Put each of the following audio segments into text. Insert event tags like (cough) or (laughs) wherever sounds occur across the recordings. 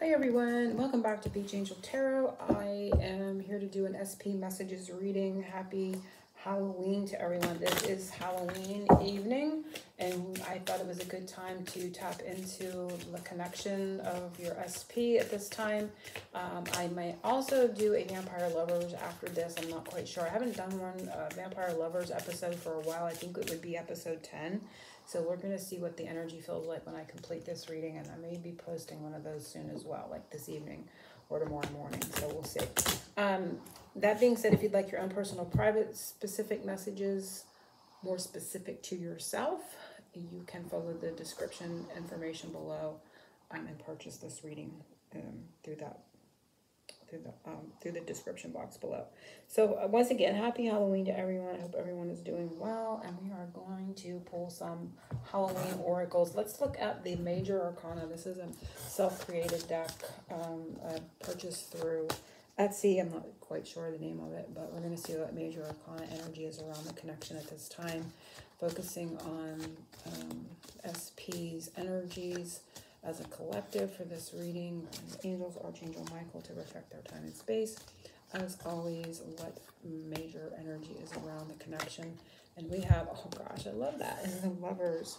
Hi everyone, welcome back to Beach Angel Tarot. I am here to do an SP messages reading. Happy Halloween to everyone. This is Halloween evening and I thought it was a good time to tap into the connection of your SP at this time. Um, I might also do a Vampire Lovers after this. I'm not quite sure. I haven't done one uh, Vampire Lovers episode for a while. I think it would be episode 10. So we're going to see what the energy feels like when I complete this reading. And I may be posting one of those soon as well, like this evening or tomorrow morning. So we'll see. Um, that being said, if you'd like your own personal private specific messages, more specific to yourself, you can follow the description information below um, and purchase this reading um, through that through the um, through the description box below. So uh, once again, happy Halloween to everyone. I hope everyone is doing well, and we are going to pull some Halloween oracles. Let's look at the major arcana. This is a self-created deck um, purchased through Etsy. I'm not quite sure the name of it, but we're going to see what major arcana energy is around the connection at this time, focusing on um, SP's energies as a collective for this reading. Angels, Archangel Michael to reflect their time and space. As always, what major energy is around the connection. And we have, oh gosh, I love that. And (laughs) the lovers.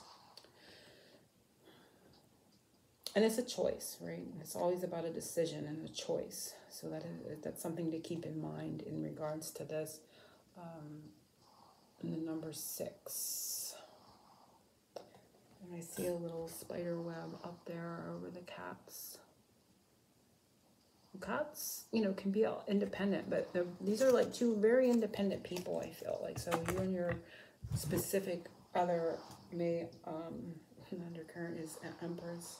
And it's a choice, right? It's always about a decision and a choice. So that is, that's something to keep in mind in regards to this. Um, and the number six. I see a little spider web up there over the cats. Cats, you know, can be all independent, but these are like two very independent people, I feel like. So you and your specific other may, um, undercurrent is Empress.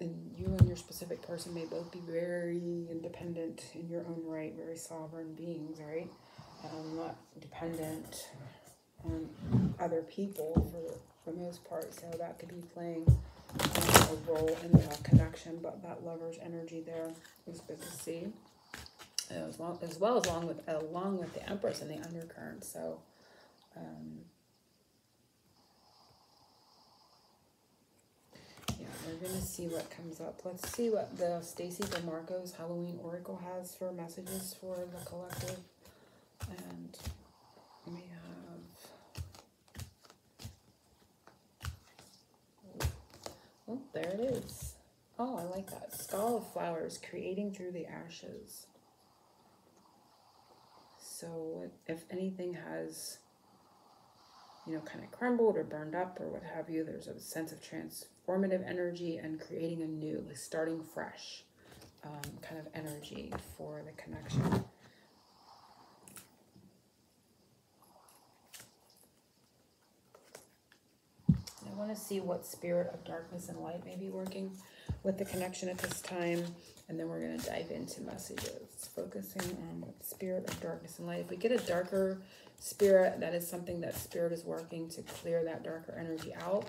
And you and your specific person may both be very independent in your own right, very sovereign beings, right? Um, not dependent on other people for for most part. So that could be playing um, a role in the connection. But that lover's energy there is good to see, as, long, as well as along with along with the Empress and the undercurrent. So. Um, yeah, we're to see what comes up. Let's see what the Stacey DeMarco's Halloween Oracle has for messages for the collective. And we Oh, there it is. Oh, I like that. Skull of flowers, creating through the ashes. So if anything has, you know, kind of crumbled or burned up or what have you, there's a sense of transformative energy and creating a new, like starting fresh um, kind of energy for the connection. I want to see what spirit of darkness and light may be working with the connection at this time. And then we're going to dive into messages, focusing on spirit of darkness and light. If we get a darker spirit, that is something that spirit is working to clear that darker energy out.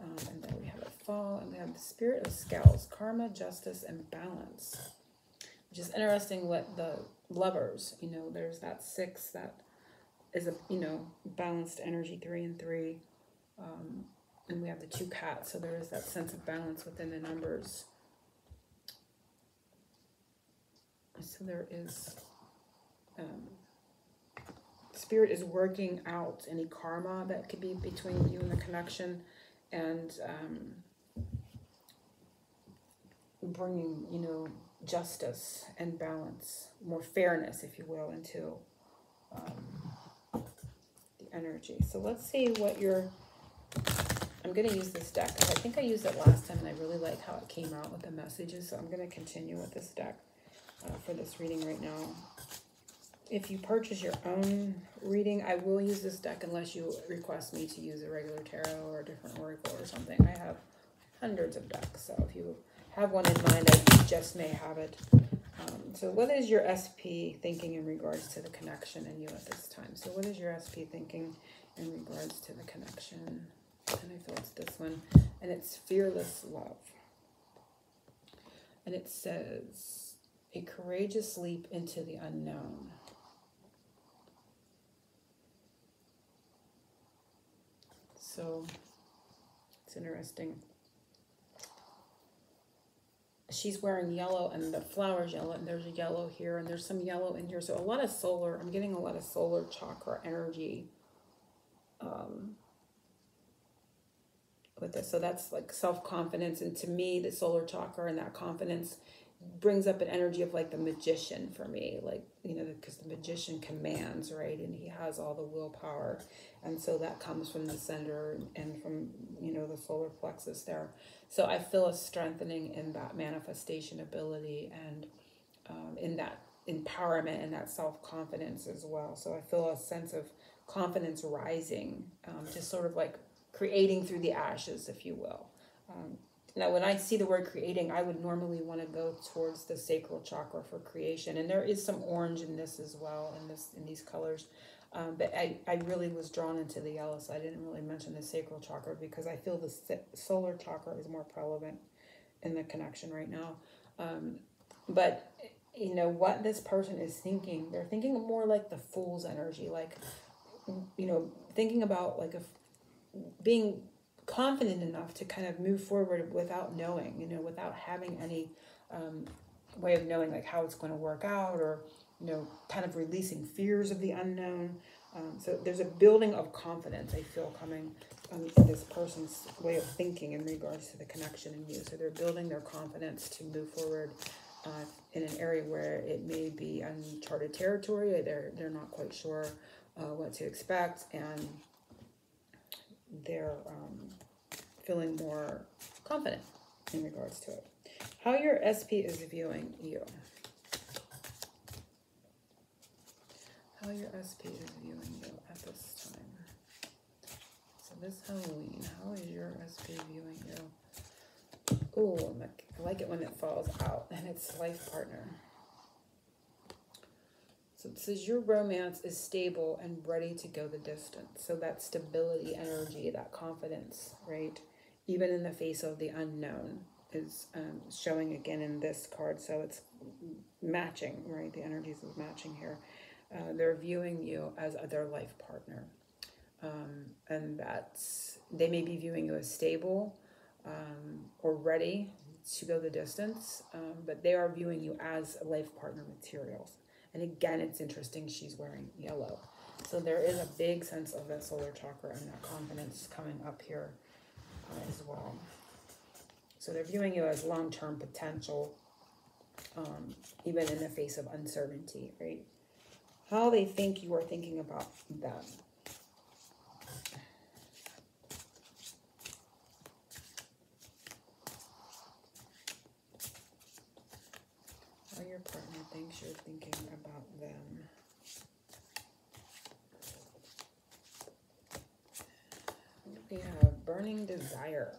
Um, and then we have a fall, and we have the spirit of scales, karma, justice, and balance. Which is interesting what the lovers, you know, there's that six that is a, you know, balanced energy, three and three. Um, and we have the two cats, so there is that sense of balance within the numbers. So there is, um, spirit is working out any karma that could be between you and the connection and um, bringing, you know, justice and balance, more fairness, if you will, into um, the energy. So let's see what your I'm going to use this deck because I think I used it last time and I really like how it came out with the messages. So I'm going to continue with this deck uh, for this reading right now. If you purchase your own reading, I will use this deck unless you request me to use a regular tarot or a different oracle or something. I have hundreds of decks, so if you have one in mind, I just may have it. Um, so what is your SP thinking in regards to the connection and you at this time? So what is your SP thinking in regards to the connection? And I feel it's this one, and it's Fearless Love. And it says, a courageous leap into the unknown. So it's interesting. she's wearing yellow and the flowers yellow and there's a yellow here and there's some yellow in here so a lot of solar i'm getting a lot of solar chakra energy um, with this. So that's like self-confidence and to me the solar chakra and that confidence brings up an energy of like the magician for me like you know because the magician commands right and he has all the willpower. And so that comes from the center and from you know the solar plexus there. So i feel a strengthening in that manifestation ability and um, in that empowerment and that self-confidence as well. So i feel a sense of confidence rising um, just sort of like creating through the ashes if you will. Um, now when i see the word creating i would normally want to go towards the sacral chakra for creation. And there is some orange in this as well in this in these colors. Um, but I, I really was drawn into the yellow so i didn't really mention the sacral chakra because i feel the solar chakra is more prevalent in the connection right now. Um, but you know what this person is thinking they're thinking more like the fool's energy like you know thinking about like a being confident enough to kind of move forward without knowing, you know, without having any um, way of knowing like how it's going to work out or, you know, kind of releasing fears of the unknown. Um, so there's a building of confidence I feel coming in this person's way of thinking in regards to the connection in you. So they're building their confidence to move forward uh, in an area where it may be uncharted territory. They're they're not quite sure uh, what to expect, and they're um, feeling more confident in regards to it. How your SP is viewing you. How your SP is viewing you at this time. So this Halloween, how is your SP viewing you? Oh, I like it when it falls out and it's life partner. So it says your romance is stable and ready to go the distance. So that stability energy, that confidence, right? Even in the face of the unknown is um, showing again in this card. So it's matching, right? The energies is matching here. Uh, they're viewing you as their life partner. Um, and that's, they may be viewing you as stable um, or ready to go the distance, um, but they are viewing you as a life partner materials. And again, it's interesting, she's wearing yellow. So there is a big sense of that solar chakra and that confidence coming up here uh, as well. So they're viewing you as long-term potential, um, even in the face of uncertainty, right? How they think you are thinking about them. your thinks you're thinking about them. We have burning desire.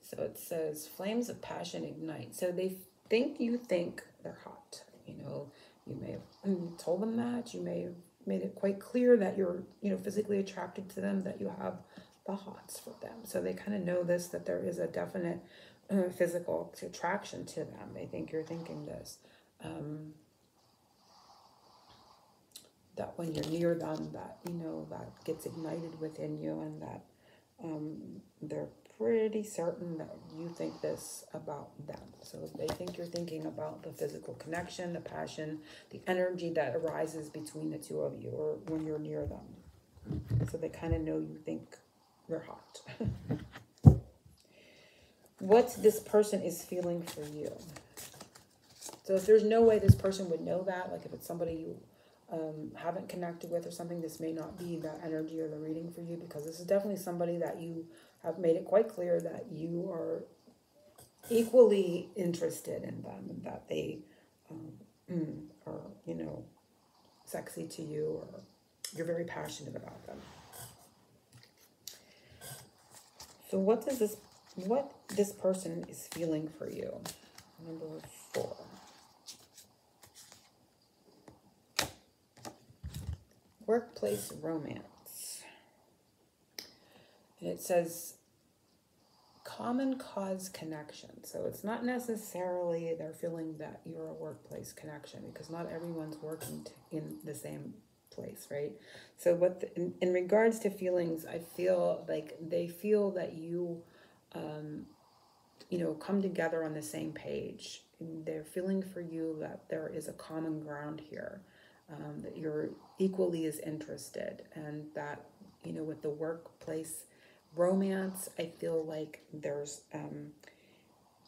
So it says flames of passion ignite. So they think you think they're hot. You know, you may have told them that. You may have made it quite clear that you're, you know, physically attracted to them, that you have the hots for them. So they kind of know this, that there is a definite uh, physical attraction to them. They think you're thinking this. Um, that when you're near them, that, you know, that gets ignited within you and that um, they're pretty certain that you think this about them. So they think you're thinking about the physical connection, the passion, the energy that arises between the two of you or when you're near them. So they kind of know you think they're hot. (laughs) what this person is feeling for you. So if there's no way this person would know that, like if it's somebody you um, haven't connected with or something, this may not be that energy or the reading for you because this is definitely somebody that you have made it quite clear that you are equally interested in them and that they um, are, you know, sexy to you or you're very passionate about them. So what does this what this person is feeling for you. Number four. Workplace romance. And it says common cause connection. So it's not necessarily they're feeling that you're a workplace connection because not everyone's working in the same place, right? So what the, in, in regards to feelings, I feel like they feel that you um, you know, come together on the same page. And they're feeling for you that there is a common ground here, um, that you're equally as interested, and that, you know, with the workplace romance, I feel like there's, um,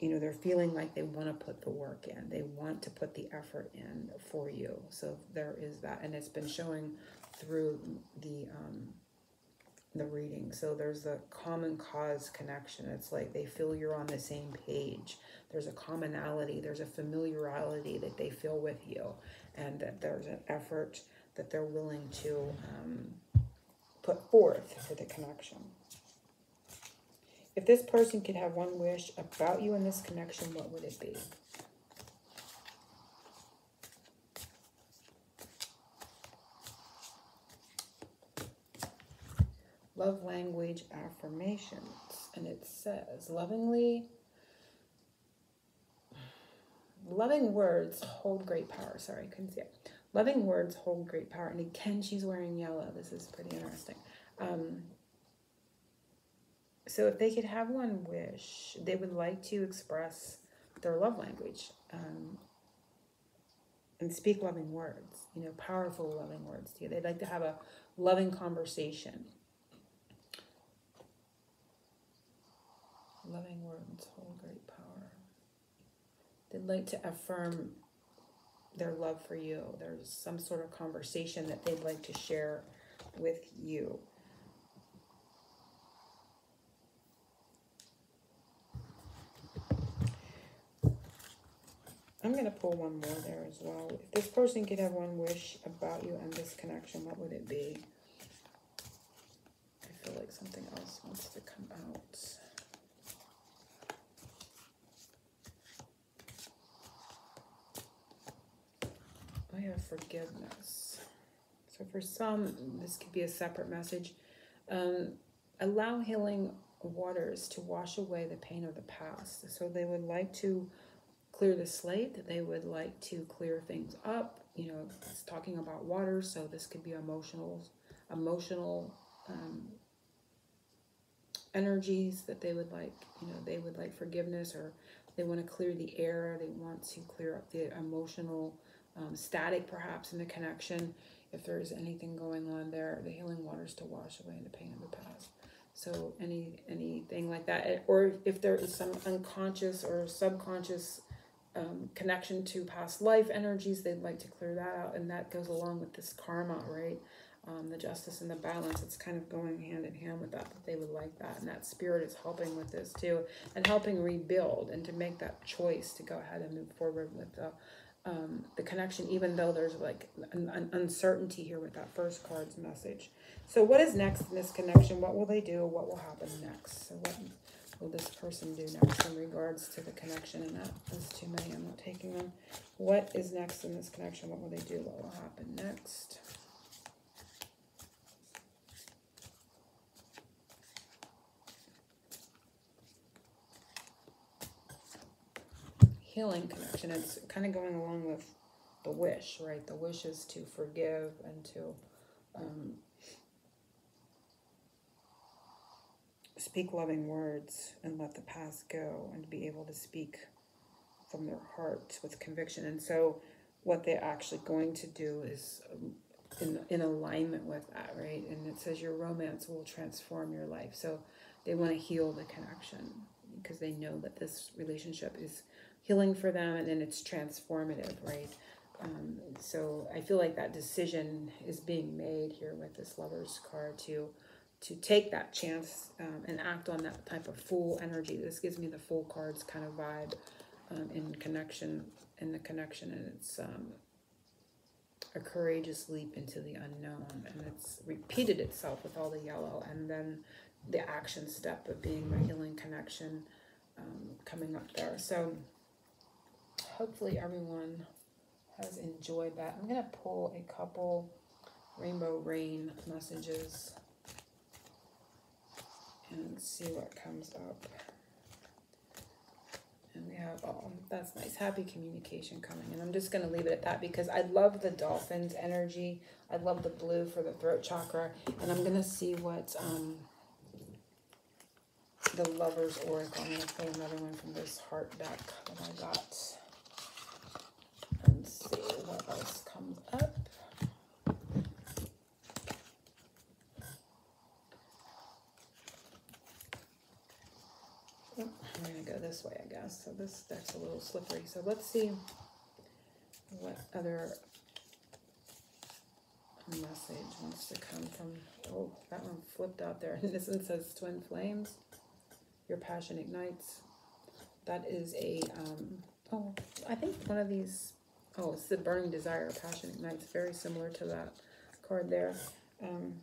you know, they're feeling like they want to put the work in, they want to put the effort in for you. So there is that, and it's been showing through the, um, the reading. So there's a common cause connection. It's like they feel you're on the same page. There's a commonality, there's a familiarity that they feel with you, and that there's an effort that they're willing to um, put forth for the connection. If this person could have one wish about you in this connection, what would it be? Love language affirmations. And it says, lovingly, loving words hold great power. Sorry, I couldn't see it. Loving words hold great power. And again, she's wearing yellow. This is pretty interesting. Um, so if they could have one wish, they would like to express their love language um, and speak loving words, you know, powerful loving words to you. They'd like to have a loving conversation Loving words hold great power. They'd like to affirm their love for you. There's some sort of conversation that they'd like to share with you. I'm going to pull one more there as well. If this person could have one wish about you and this connection, what would it be? I feel like something else wants to come out. Have forgiveness. So for some, this could be a separate message. Um, allow healing waters to wash away the pain of the past. So they would like to clear the slate. They would like to clear things up. You know, it's talking about water, so this could be emotional, emotional um, energies that they would like. You know, they would like forgiveness, or they want to clear the air. They want to clear up the emotional um, static perhaps in the connection. If there's anything going on there the healing waters to wash away the pain of the past. So any anything like that or if there is some unconscious or subconscious um, connection to past life energies they'd like to clear that out and that goes along with this karma right? Um, the justice and the balance it's kind of going hand in hand with that that they would like that and that spirit is helping with this too and helping rebuild and to make that choice to go ahead and move forward with the um, the connection, even though there's like an, an, uncertainty here with that first card's message. So what is next in this connection? What will they do? What will happen next? So what will this person do next in regards to the connection? And that is too many. I'm not taking them. What is next in this connection? What will they do? What will happen next? Healing connection. It's kind of going along with the wish, right? The wish is to forgive and to um, speak loving words and let the past go and be able to speak from their heart with conviction. And so, what they're actually going to do is um, in, in alignment with that, right? And it says your romance will transform your life. So, they want to heal the connection because they know that this relationship is healing for them and then it's transformative, right? Um, so I feel like that decision is being made here with this lover's card to to take that chance um, and act on that type of full energy. This gives me the full cards kind of vibe um, in connection in the connection and it's um, a courageous leap into the unknown and it's repeated itself with all the yellow and then the action step of being the healing connection um, coming up there. So hopefully everyone has enjoyed that. I'm going to pull a couple rainbow rain messages and see what comes up. And we have, oh, that's nice. Happy communication coming. And I'm just going to leave it at that because I love the dolphins energy. I love the blue for the throat chakra. And I'm going to see what, um, the Lover's Oracle. I'm going to play another one from this heart deck that I got. And see what else comes up. Oh, I'm going to go this way, I guess. So this deck's a little slippery. So let's see what other message wants to come from. Oh, that one flipped out there. And (laughs) this one says Twin Flames. Your passion ignites. That is a, um, oh, I think one of these, oh, it's the Burning Desire, Passion Ignites. Very similar to that card there. Um,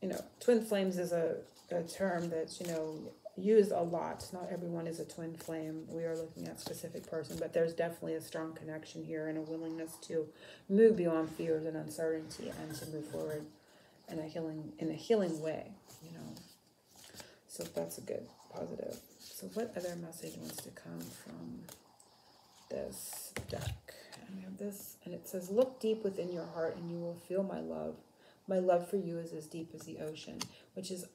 you know, twin flames is a, a term that, you know, used a lot. Not everyone is a twin flame. We are looking at specific person, but there's definitely a strong connection here and a willingness to move beyond fears and uncertainty and to move forward in a healing in a healing way, you know. So that's a good positive. So what other message wants to come from this deck? And we have this, and it says, "Look deep within your heart, and you will feel my love. My love for you is as deep as the ocean," which is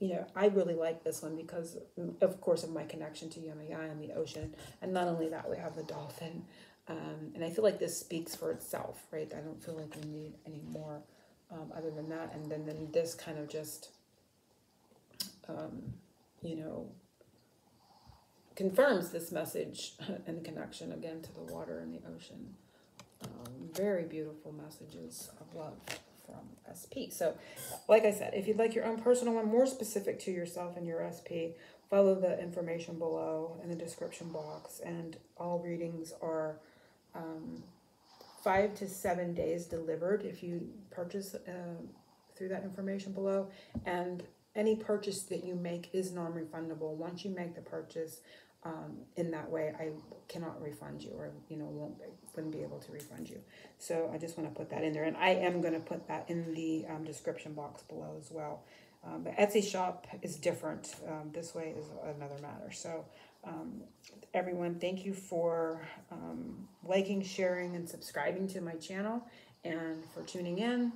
you know, I really like this one because, of course, of my connection to Yemaya and the ocean. And not only that, we have the dolphin. Um, and I feel like this speaks for itself, right? I don't feel like we need any more um, other than that. And then, then this kind of just, um, you know, confirms this message (laughs) and connection again to the water and the ocean. Um, very beautiful messages of love from SP. So, like I said, if you'd like your own personal one, more specific to yourself and your SP, follow the information below in the description box. And all readings are um, five to seven days delivered if you purchase uh, through that information below. And any purchase that you make is non-refundable. Once you make the purchase, um, in that way, I cannot refund you or, you know, won't wouldn't be able to refund you. So I just want to put that in there. And I am going to put that in the um, description box below as well. Um, but Etsy shop is different. Um, this way is another matter. So um, everyone, thank you for um, liking, sharing, and subscribing to my channel and for tuning in.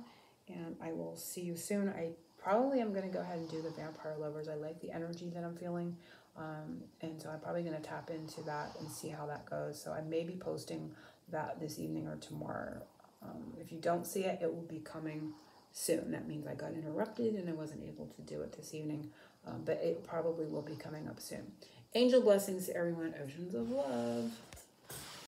And I will see you soon. I probably am going to go ahead and do the Vampire Lovers. I like the energy that I'm feeling. Um, and so I'm probably going to tap into that and see how that goes. So I may be posting that this evening or tomorrow. Um, if you don't see it, it will be coming soon. That means I got interrupted and I wasn't able to do it this evening, um, but it probably will be coming up soon. Angel blessings to everyone. Oceans of love.